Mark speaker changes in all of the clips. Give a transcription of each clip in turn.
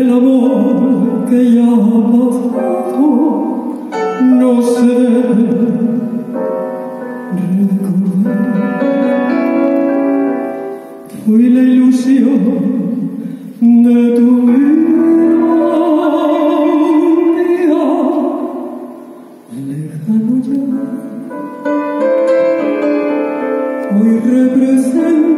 Speaker 1: el amor que ya ha pasado no se debe recordar. Fui la ilusión de tu vida lejano. Hoy represento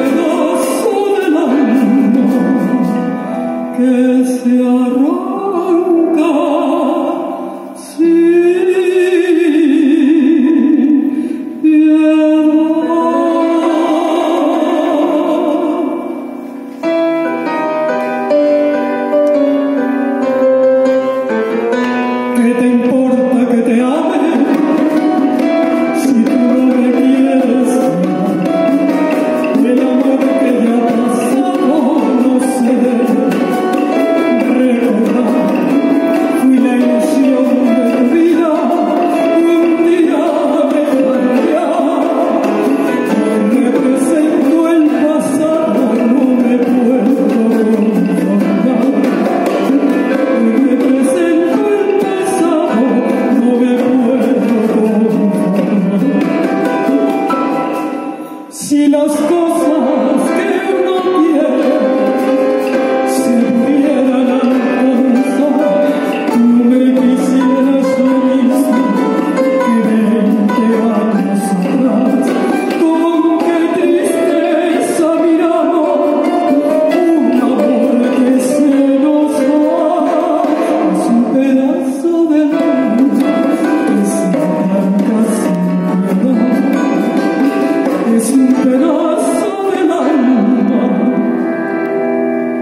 Speaker 1: pedazo del alma que se ha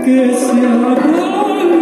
Speaker 1: que se apague.